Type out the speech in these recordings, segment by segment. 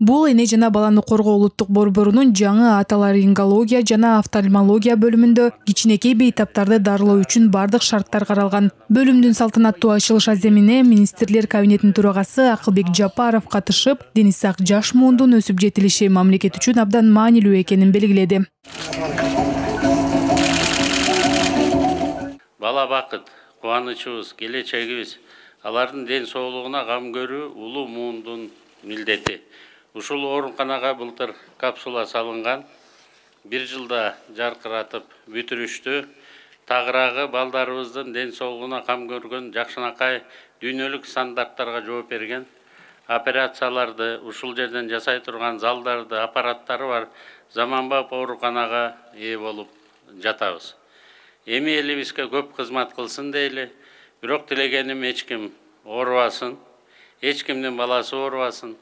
бул эне жана баланы коргоо улуттук борборунун жаңы аталарингология жана офтальмология бөлүмүндө кичинекей бейтаптарды дарылоо үчүн баардык шарттар каралган. Бөлүмдүн салтанаттуу ачылыш аземине министрлер кабинетинин төрагасы акылбек жапаров катышып дени сак жаш муундун өсүп жетилиши мамлекет үчүн абдан маанилүү экенин белгиледи. Бала бакыт кубанычыбыз келечегибиз алардын ден соолугуна кам көрүү улуу муундун милдети ушул ооруканага былтыр капсула салынган. Бир жылда жаркыратып бүтүрүштү. Тагыраагы балдарыбыздын ден соолугуна кам көргөн жакшынакай дүйнөлүк стандарттарга жооп берген. Операцияларды ушул жерден жасай турган залдарды аппараттары бар заманбап ооруканага ээ болуп жатабыз. Эми элибизге көп кызмат кылсын дейли. Бирок тилегеним эч ким оорубасын баласы оорубасын.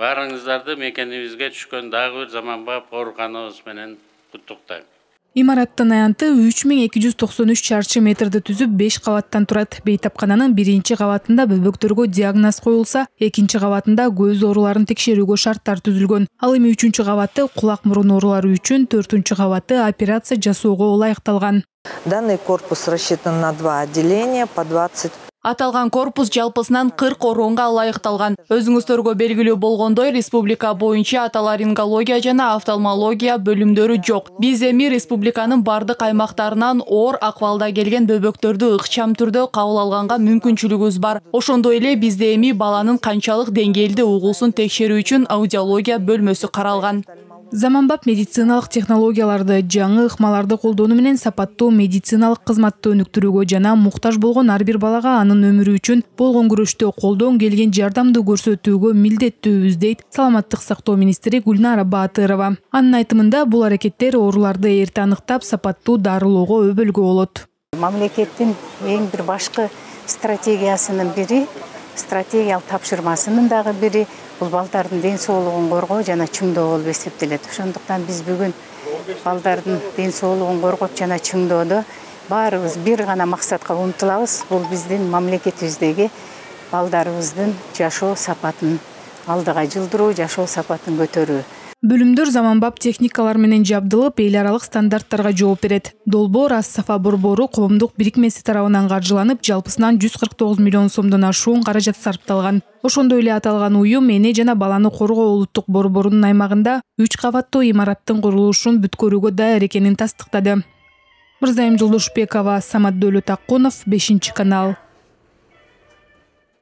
Баарыңыздарды мекенибизге түшкөн дагы бир заманбап ооруканабыз менен куттуктайм имараттын аянты үч миң эки жүз токсон үч чарчы метрди түзүп беш кабаттан турат бейтапкананын биринчи кабатында бөбөктөргө диагноз коюлса экинчи кабатында көз ооруларын текшерүүгө шарттар түзүлгөн ал эми үчүнчү кабаты кулак мурун оорулары үчүн төртүнчү кабаты операция жасоого ылайыкталган данный корпус рассчитан на два отделения по двадцать аталган корпус жалпысынан кырк орунга ылайыкталган. Өзүңүздөргө белгилүү болгондой республика боюнча аталарингология жана офтальмология бөлүмдөрү жок. Биз эми республиканын баардык аймактарынан оор акыбалда келген бөбөктөрдү ыкчам түрдө кабыл алганга мүмкүнчүлүгүбүз бар. Ошондой эле бизде эми баланын канчалык деңгээлде угулсун текшерүү үчүн аудиология бөлмөсү каралган заманбап медициналык технологияларды жаңы ыкмаларды колдонуу менен сапаттуу медициналык кызматты өнүктүрүүгө жана муктаж болгон ар бир балага анын өмүрү үчүн болгон күрөштө колдон келген жардамды көрсөтүүгө милдеттүүбүз дейт саламаттык сактоо министри гүлнара баатырова. Анын айтымында бул аракеттер ооруларды эрте аныктап сапаттуу дарылоого өбөлгө болот. Мамлекеттин эң бир башкы стратегиясынын бири стратегиялык тапшырмасынын дагы бири бул балдардын ден соолугун коргоо жана чыңдоо болуп эсептелет. Ошондуктан биз бүгүн балдардын ден соолугун коргоп жана чыңдоодо баарыбыз бир гана максатка умтулабыз. Бул биздин мамлекетибиздеги балдарыбыздын жашоо сапатын алдыга жылдыруу жашоо сапатын көтөрүү бөлүмдөр заманбап техникалар менен жабдылып эл аралык стандарттарга жооп берет. Долбоор аз сафа борбору коомдук бирикмеси тарабынан каржыланып жалпысынан жүз кырк тогуз миллион сомдон ашуун каражат сарпталган. Ошондой эле аталган уюм эне жана баланы коргоо улуттук борборунун аймагында үч кабаттуу имараттын курулушун бүткөрүүгө даяр экенин тастыктады. Мырзайым жолдошбекова самат дөөлөтакунов бешинчи канал